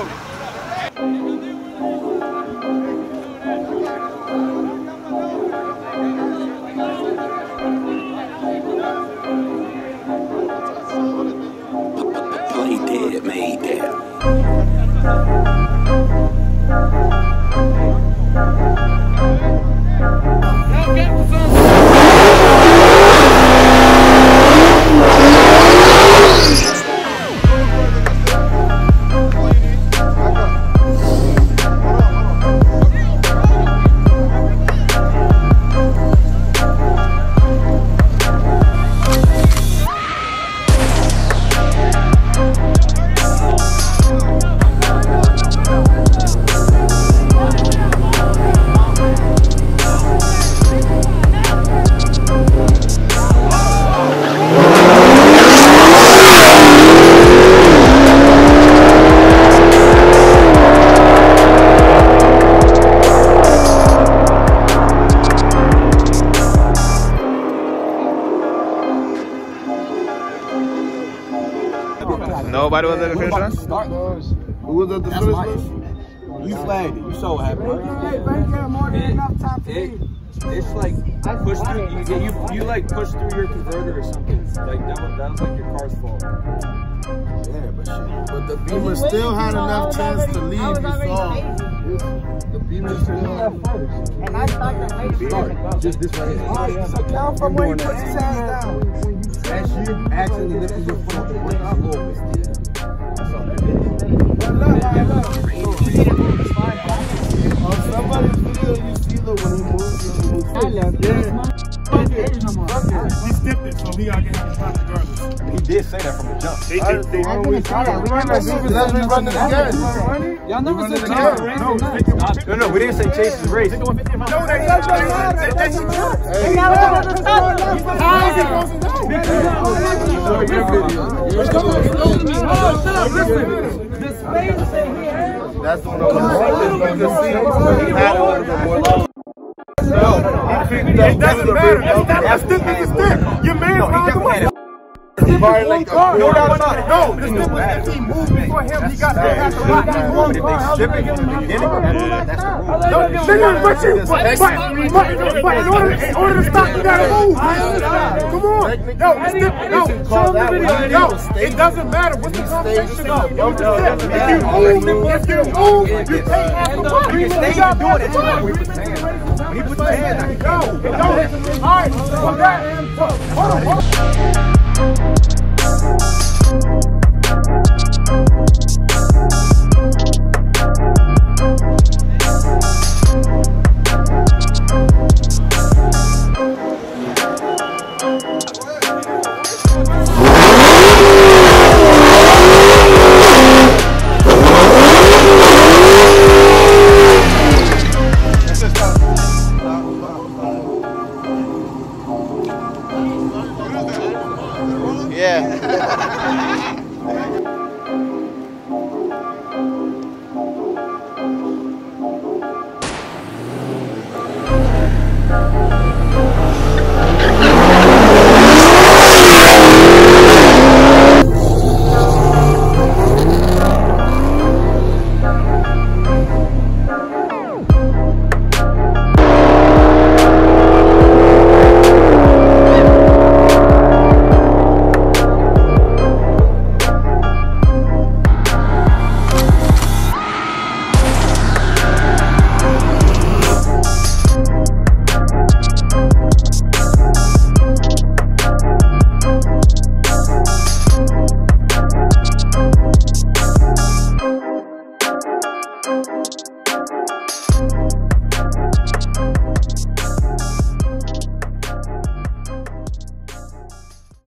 Play dead, made that. Nobody was at the finish line? Who was at the finish line? You flagged it. You saw what happened. It, it's like push through. You, you you like push through your converter or something. Like that was, that was like your car's fault. Yeah, but shit. But the Beamer still had enough chance to leave before. The Beamer still had And I thought the lady Just this right here. So count from where you put your hands down. That shit actually lifted your foot brake a little bit. That's all He did say that from the jump. They just, they I'm gonna try that. Let's be running again. Y'all never said Yeah. No, it's 51 No, no, we didn't say chase the race. No, they They never wanted to stop. It. How is it supposed to go? Show your video. That's one of the you can see him. He had a little bit more low. It doesn't matter. That's not a stick is a stick. Your man found the Probably like a- No it. No, the stick was if he moved before him, he got to have to rock that But if they strip it in the beginning, that's the rule. No, nigga, but you, but, but, but, but in order, in order to stop, you gotta move. Come on. No, it's the, no, show the video. No, it doesn't matter. What's the conversation of? If you move, if you move, you take half the work. You can stay and do it until the the hand. When he put the hand, I No, no. All right, well, that, hold on, hold on. Thank you. Yeah.